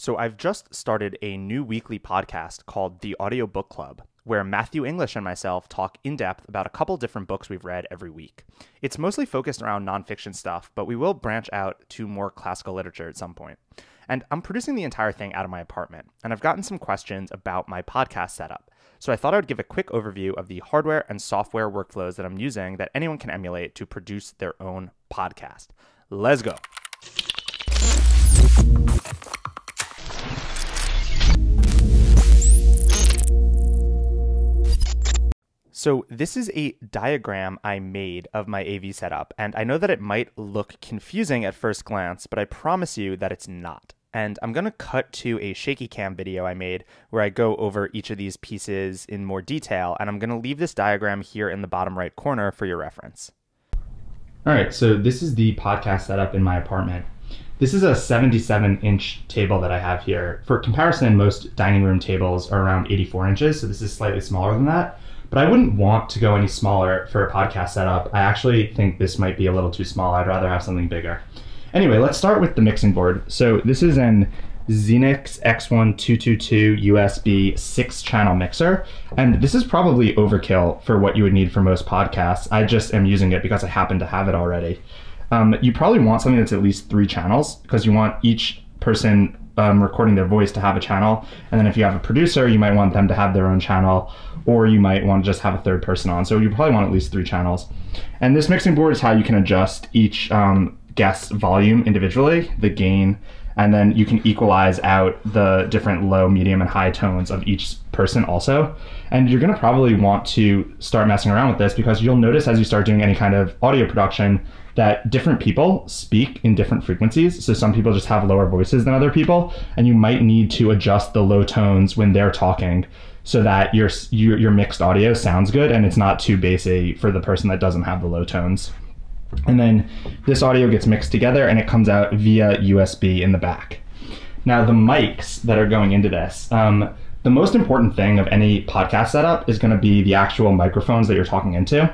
So, I've just started a new weekly podcast called The Audio Book Club, where Matthew English and myself talk in depth about a couple different books we've read every week. It's mostly focused around nonfiction stuff, but we will branch out to more classical literature at some point. And I'm producing the entire thing out of my apartment, and I've gotten some questions about my podcast setup. So I thought I would give a quick overview of the hardware and software workflows that I'm using that anyone can emulate to produce their own podcast. Let's go. So this is a diagram I made of my AV setup, and I know that it might look confusing at first glance, but I promise you that it's not. And I'm going to cut to a shaky cam video I made where I go over each of these pieces in more detail, and I'm going to leave this diagram here in the bottom right corner for your reference. All right, so this is the podcast setup in my apartment. This is a 77 inch table that I have here. For comparison, most dining room tables are around 84 inches, so this is slightly smaller than that but I wouldn't want to go any smaller for a podcast setup. I actually think this might be a little too small. I'd rather have something bigger. Anyway, let's start with the mixing board. So this is an Xenyx X1222 USB six channel mixer. And this is probably overkill for what you would need for most podcasts. I just am using it because I happen to have it already. Um, you probably want something that's at least three channels because you want each person um, recording their voice to have a channel. And then if you have a producer, you might want them to have their own channel, or you might want to just have a third person on. So you probably want at least three channels. And this mixing board is how you can adjust each um, guest volume individually, the gain, and then you can equalize out the different low, medium, and high tones of each person also. And you're gonna probably want to start messing around with this because you'll notice as you start doing any kind of audio production that different people speak in different frequencies. So some people just have lower voices than other people, and you might need to adjust the low tones when they're talking so that your your, your mixed audio sounds good and it's not too bassy for the person that doesn't have the low tones. And then this audio gets mixed together and it comes out via USB in the back. Now the mics that are going into this. Um, the most important thing of any podcast setup is going to be the actual microphones that you're talking into.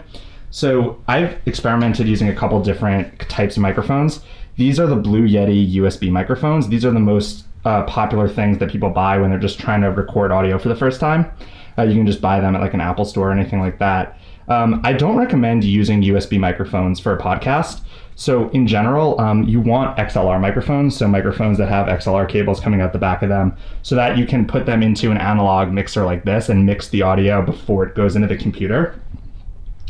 So I've experimented using a couple different types of microphones. These are the Blue Yeti USB microphones. These are the most uh, popular things that people buy when they're just trying to record audio for the first time. Uh, you can just buy them at like an Apple store or anything like that. Um, I don't recommend using USB microphones for a podcast. So in general, um, you want XLR microphones, so microphones that have XLR cables coming out the back of them, so that you can put them into an analog mixer like this and mix the audio before it goes into the computer.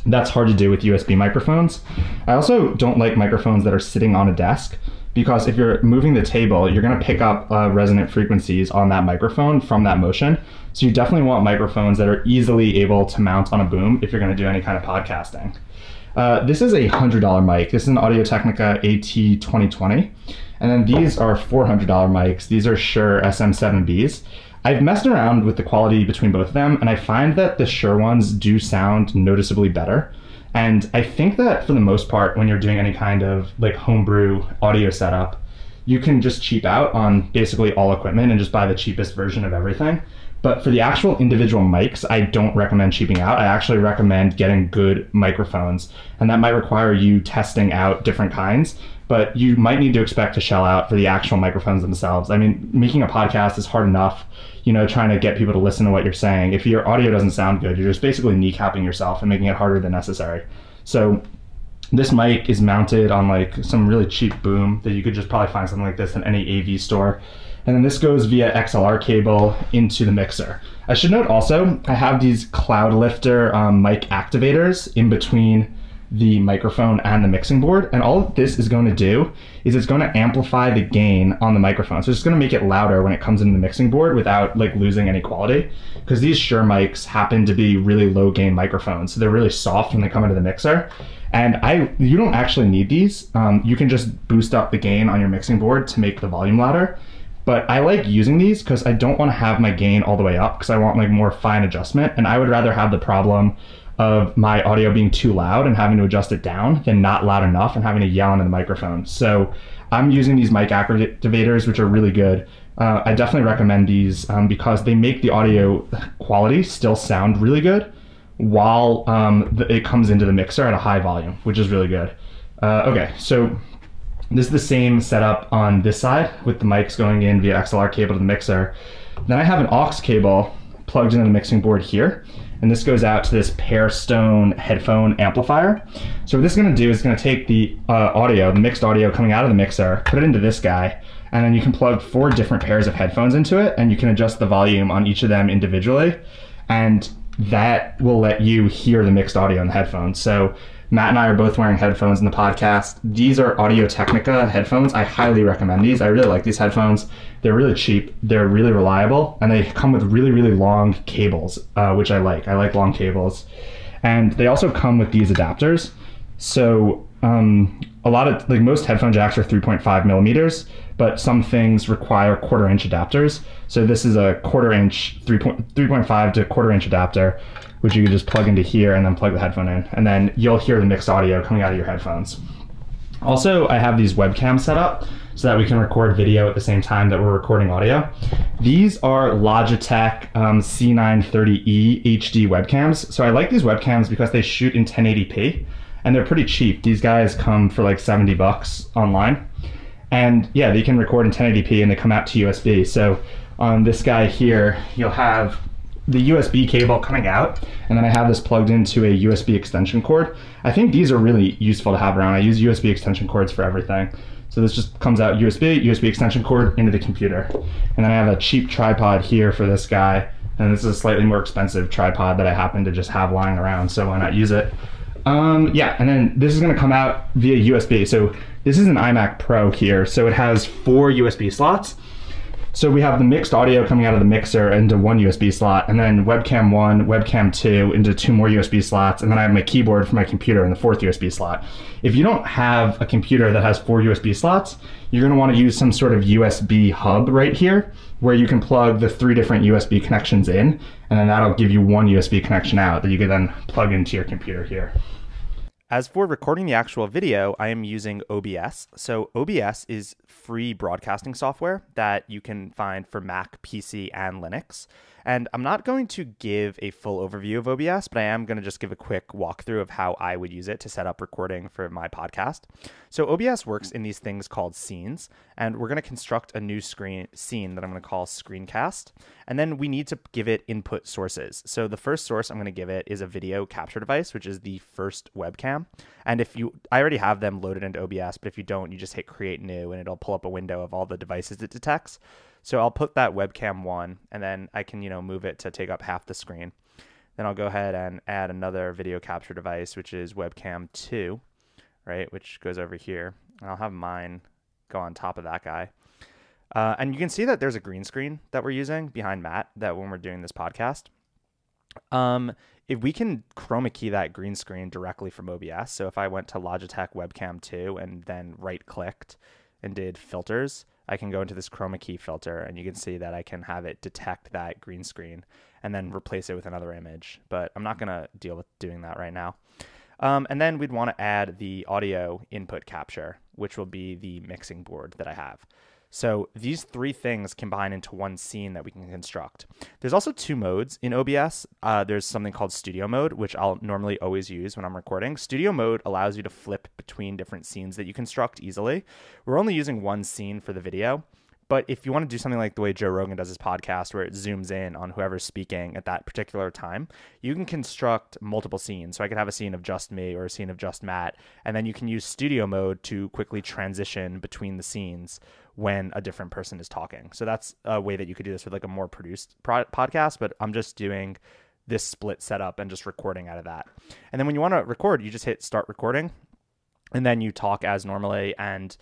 That's hard to do with USB microphones. I also don't like microphones that are sitting on a desk because if you're moving the table, you're going to pick up uh, resonant frequencies on that microphone from that motion. So you definitely want microphones that are easily able to mount on a boom if you're going to do any kind of podcasting. Uh, this is a $100 mic. This is an Audio Technica AT2020. And then these are $400 mics. These are Shure SM7Bs. I've messed around with the quality between both of them, and I find that the Shure ones do sound noticeably better. And I think that for the most part, when you're doing any kind of like homebrew audio setup, you can just cheap out on basically all equipment and just buy the cheapest version of everything. But for the actual individual mics, I don't recommend cheaping out. I actually recommend getting good microphones. And that might require you testing out different kinds, but you might need to expect to shell out for the actual microphones themselves. I mean, making a podcast is hard enough, you know, trying to get people to listen to what you're saying. If your audio doesn't sound good, you're just basically kneecapping yourself and making it harder than necessary. So this mic is mounted on like some really cheap boom that you could just probably find something like this in any AV store. And then this goes via XLR cable into the mixer. I should note also, I have these Cloudlifter um, mic activators in between the microphone and the mixing board. And all this is going to do is it's going to amplify the gain on the microphone. So it's going to make it louder when it comes into the mixing board without like losing any quality. Because these Shure mics happen to be really low gain microphones. So they're really soft when they come into the mixer. And I, you don't actually need these. Um, you can just boost up the gain on your mixing board to make the volume louder. But I like using these because I don't want to have my gain all the way up because I want like more fine adjustment. And I would rather have the problem of my audio being too loud and having to adjust it down than not loud enough and having to yell into the microphone. So I'm using these mic activators, which are really good. Uh, I definitely recommend these um, because they make the audio quality still sound really good while um, the, it comes into the mixer at a high volume, which is really good. Uh, okay, so This is the same setup on this side with the mics going in via XLR cable to the mixer. Then I have an aux cable plugged into the mixing board here. And this goes out to this Pearstone headphone amplifier. So what this is gonna do is gonna take the uh, audio, the mixed audio coming out of the mixer, put it into this guy, and then you can plug four different pairs of headphones into it, and you can adjust the volume on each of them individually. And that will let you hear the mixed audio in the headphones. So Matt and I are both wearing headphones in the podcast. These are Audio Technica headphones. I highly recommend these. I really like these headphones. They're really cheap, they're really reliable, and they come with really, really long cables, uh, which I like. I like long cables. And they also come with these adapters. So um, a lot of, like most headphone jacks are 3.5 millimeters, but some things require quarter inch adapters. So this is a quarter inch, 3.5 to quarter inch adapter which you can just plug into here and then plug the headphone in. And then you'll hear the mixed audio coming out of your headphones. Also, I have these webcams set up so that we can record video at the same time that we're recording audio. These are Logitech um, C930E HD webcams. So I like these webcams because they shoot in 1080p and they're pretty cheap. These guys come for like 70 bucks online. And yeah, they can record in 1080p and they come out to USB. So on this guy here, you'll have the USB cable coming out, and then I have this plugged into a USB extension cord. I think these are really useful to have around. I use USB extension cords for everything. So this just comes out USB, USB extension cord into the computer. And then I have a cheap tripod here for this guy. And this is a slightly more expensive tripod that I happen to just have lying around, so why not use it? Um, yeah, and then this is gonna come out via USB. So this is an iMac Pro here. So it has four USB slots. So we have the mixed audio coming out of the mixer into one USB slot, and then webcam one, webcam two into two more USB slots, and then I have my keyboard for my computer in the fourth USB slot. If you don't have a computer that has four USB slots, you're going to want to use some sort of USB hub right here where you can plug the three different USB connections in, and then that'll give you one USB connection out that you can then plug into your computer here. As for recording the actual video, I am using OBS. So, OBS is free broadcasting software that you can find for Mac, PC, and Linux. And I'm not going to give a full overview of OBS, but I am going to just give a quick walkthrough of how I would use it to set up recording for my podcast. So OBS works in these things called scenes, and we're going to construct a new screen scene that I'm going to call screencast. And then we need to give it input sources. So the first source I'm going to give it is a video capture device, which is the first webcam. And if you, I already have them loaded into OBS, but if you don't, you just hit create new and it'll pull up a window of all the devices it detects. So I'll put that webcam one and then I can, you know, move it to take up half the screen. Then I'll go ahead and add another video capture device, which is webcam two, right? Which goes over here. And I'll have mine go on top of that guy. Uh, and you can see that there's a green screen that we're using behind Matt that when we're doing this podcast. Um, if we can chroma key that green screen directly from OBS, so if I went to Logitech Webcam 2 and then right clicked and did filters, I can go into this chroma key filter and you can see that I can have it detect that green screen and then replace it with another image. But I'm not going to deal with doing that right now. Um, and then we'd want to add the audio input capture, which will be the mixing board that I have. So these three things combine into one scene that we can construct. There's also two modes in OBS. Uh, there's something called studio mode, which I'll normally always use when I'm recording. Studio mode allows you to flip between different scenes that you construct easily. We're only using one scene for the video. But if you want to do something like the way Joe Rogan does his podcast, where it zooms in on whoever's speaking at that particular time, you can construct multiple scenes. So I could have a scene of just me or a scene of just Matt, and then you can use studio mode to quickly transition between the scenes when a different person is talking. So that's a way that you could do this with like a more produced pro- podcast, but I'm just doing this split setup and just recording out of that. And then when you want to record, you just hit start recording and then you talk as normally and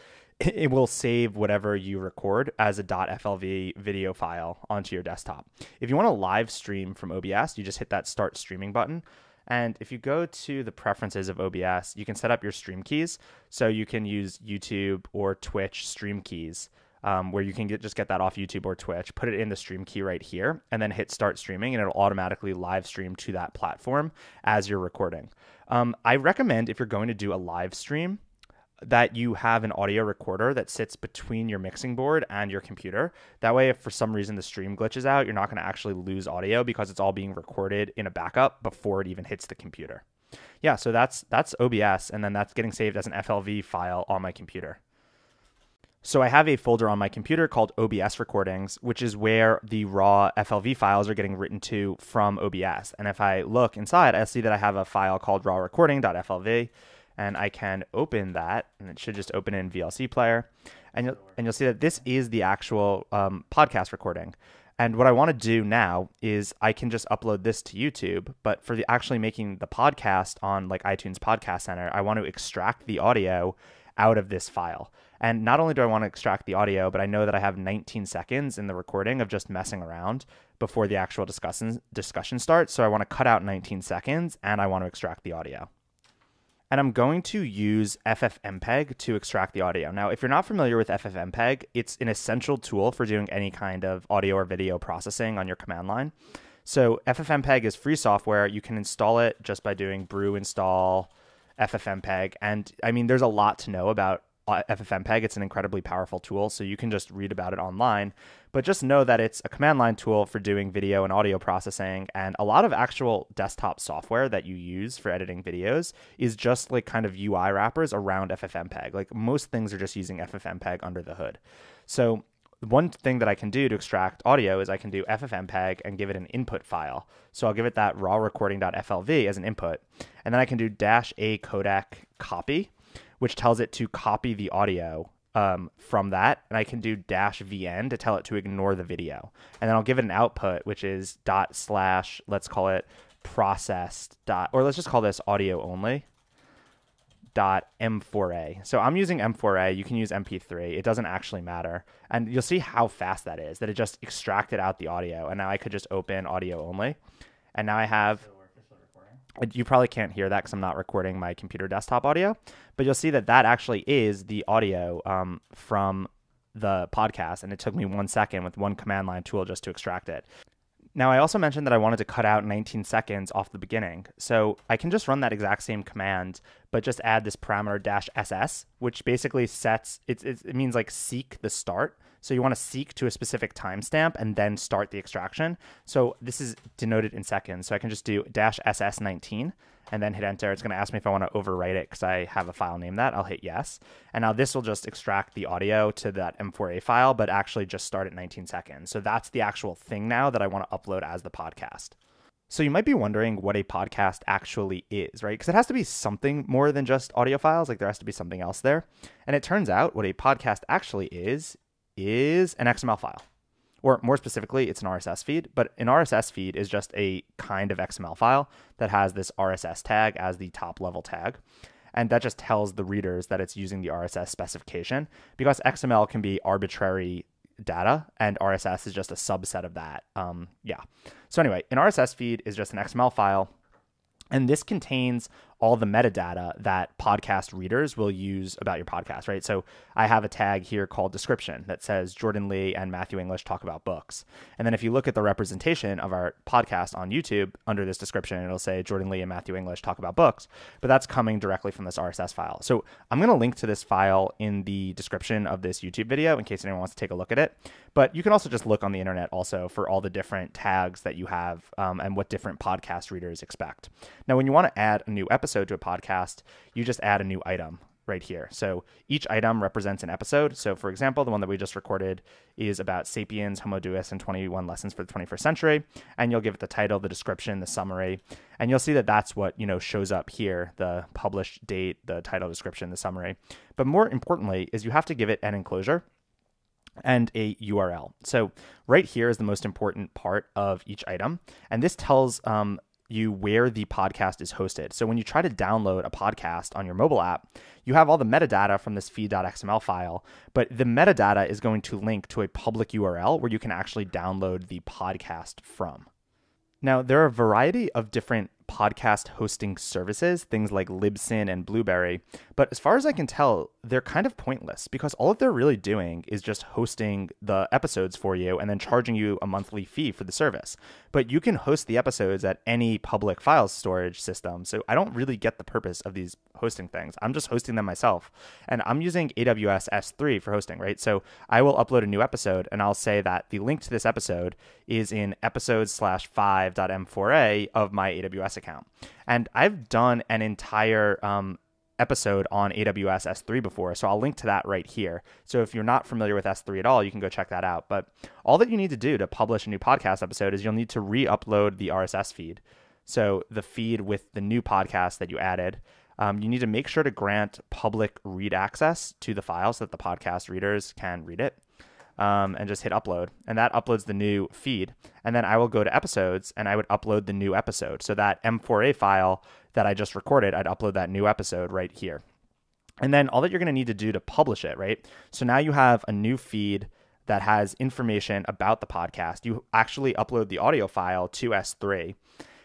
it will save whatever you record as a .flv video file onto your desktop. If you want to live stream from OBS, you just hit that start streaming button and if you go to the preferences of OBS, you can set up your stream keys. So you can use YouTube or Twitch stream keys, um, where you can get, just get that off YouTube or Twitch, put it in the stream key right here, and then hit start streaming, and it'll automatically live stream to that platform as you're recording. Um, I recommend if you're going to do a live stream, that you have an audio recorder that sits between your mixing board and your computer. That way, if for some reason the stream glitches out, you're not going to actually lose audio because it's all being recorded in a backup before it even hits the computer. Yeah, so that's that's OBS, and then that's getting saved as an FLV file on my computer. So I have a folder on my computer called OBS recordings, which is where the raw FLV files are getting written to from OBS. And if I look inside, I see that I have a file called raw recording.flv and I can open that and it should just open in VLC player. And you'll, and you'll see that this is the actual um, podcast recording. And what I want to do now is I can just upload this to YouTube, but for the actually making the podcast on like iTunes Podcast Center, I want to extract the audio out of this file. And not only do I want to extract the audio, but I know that I have 19 seconds in the recording of just messing around before the actual discussion discussion starts. So I want to cut out 19 seconds and I want to extract the audio. And I'm going to use FFmpeg to extract the audio. Now, if you're not familiar with FFmpeg, it's an essential tool for doing any kind of audio or video processing on your command line. So FFmpeg is free software. You can install it just by doing brew install FFmpeg. And I mean, there's a lot to know about uh, FFmpeg. It's an incredibly powerful tool, so you can just read about it online. But just know that it's a command line tool for doing video and audio processing, and a lot of actual desktop software that you use for editing videos is just like kind of UI wrappers around FFmpeg. Like most things are just using FFmpeg under the hood. So one thing that I can do to extract audio is I can do FFmpeg and give it an input file. So I'll give it that raw recording.flv as an input. And then I can do dash a codec copy which tells it to copy the audio um, from that. And I can do dash VN to tell it to ignore the video. And then I'll give it an output, which is dot slash, let's call it processed dot, or let's just call this audio only dot M4A. So I'm using M4A. You can use MP3. It doesn't actually matter. And you'll see how fast that is, that it just extracted out the audio. And now I could just open audio only. And now I have you probably can't hear that because I'm not recording my computer desktop audio, but you'll see that that actually is the audio um, from the podcast, and it took me one second with one command line tool just to extract it. Now, I also mentioned that I wanted to cut out 19 seconds off the beginning. So I can just run that exact same command, but just add this parameter dash SS, which basically sets, it, it means like seek the start. So you want to seek to a specific timestamp and then start the extraction. So this is denoted in seconds. So I can just do dash SS19 and then hit enter. It's going to ask me if I want to overwrite it because I have a file named that. I'll hit yes. And now this will just extract the audio to that M4A file, but actually just start at 19 seconds. So that's the actual thing now that I want to upload as the podcast. So you might be wondering what a podcast actually is, right? Because it has to be something more than just audio files. Like there has to be something else there. And it turns out what a podcast actually is is an XML file. Or more specifically, it's an RSS feed, but an RSS feed is just a kind of XML file that has this RSS tag as the top level tag. And that just tells the readers that it's using the RSS specification because XML can be arbitrary data and RSS is just a subset of that. Um, yeah. So, anyway, an RSS feed is just an XML file. And this contains all the metadata that podcast readers will use about your podcast, right? So I have a tag here called description that says Jordan Lee and Matthew English talk about books. And then if you look at the representation of our podcast on YouTube under this description, it'll say Jordan Lee and Matthew English talk about books, but that's coming directly from this RSS file. So I'm going to link to this file in the description of this YouTube video in case anyone wants to take a look at it. But you can also just look on the internet also for all the different tags that you have um, and what different podcast readers expect. Now, when you want to add a new episode, episode to a podcast, you just add a new item right here. So each item represents an episode. So for example, the one that we just recorded is about Sapiens, Homo Deus, and 21 lessons for the 21st century. And you'll give it the title, the description, the summary, and you'll see that that's what, you know, shows up here, the published date, the title, description, the summary. But more importantly is you have to give it an enclosure and a URL. So right here is the most important part of each item. And this tells um, you where the podcast is hosted. So when you try to download a podcast on your mobile app, you have all the metadata from this feed.xml file, but the metadata is going to link to a public URL where you can actually download the podcast from. Now, there are a variety of different podcast hosting services, things like Libsyn and Blubrry, But as far as I can tell, they're kind of pointless because all that they're really doing is just hosting the episodes for you and then charging you a monthly fee for the service. But you can host the episodes at any public file storage system. So I don't really get the purpose of these hosting things. I'm just hosting them myself. And I'm using AWS S3 for hosting, right? So I will upload a new episode and I'll say that the link to this episode is in episodes slash 5.m4a of my AWS account. And I've done an entire um, episode on AWS S3 before, so I'll link to that right here. So if you're not familiar with S3 at all, you can go check that out. But all that you need to do to publish a new podcast episode is you'll need to re upload the RSS feed. So the feed with the new podcast that you added. Um, you need to make sure to grant public read access to the file so that the podcast readers can read it. Um, and just hit upload, and that uploads the new feed. And then I will go to episodes and I would upload the new episode. So that M4A file that I just recorded, I'd upload that new episode right here. And then all that you're going to need to do to publish it, right? So now you have a new feed that has information about the podcast. You actually upload the audio file to S3.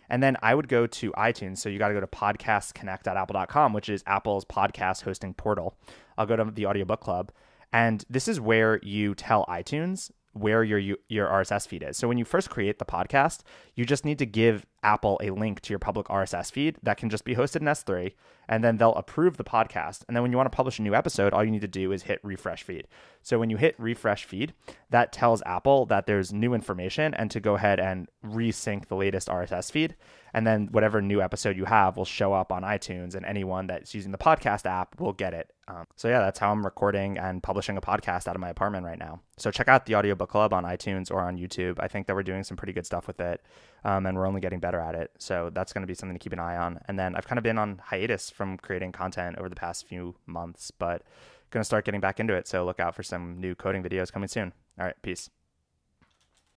And then I would go to iTunes. So you got to go to podcastconnect.apple.com, which is Apple's podcast hosting portal. I'll go to the audiobook club. And this is where you tell iTunes where your your RSS feed is. So when you first create the podcast, you just need to give Apple a link to your public RSS feed that can just be hosted in S3 and then they'll approve the podcast. And then when you want to publish a new episode, all you need to do is hit refresh feed. So when you hit refresh feed, that tells Apple that there's new information and to go ahead and resync the latest RSS feed. And then whatever new episode you have will show up on iTunes, and anyone that's using the podcast app will get it. Um, so yeah, that's how I'm recording and publishing a podcast out of my apartment right now. So check out the Audiobook Club on iTunes or on YouTube. I think that we're doing some pretty good stuff with it, um, and we're only getting better at it. So that's going to be something to keep an eye on. And then I've kind of been on hiatus from creating content over the past few months, but going to start getting back into it. So look out for some new coding videos coming soon. All right, peace.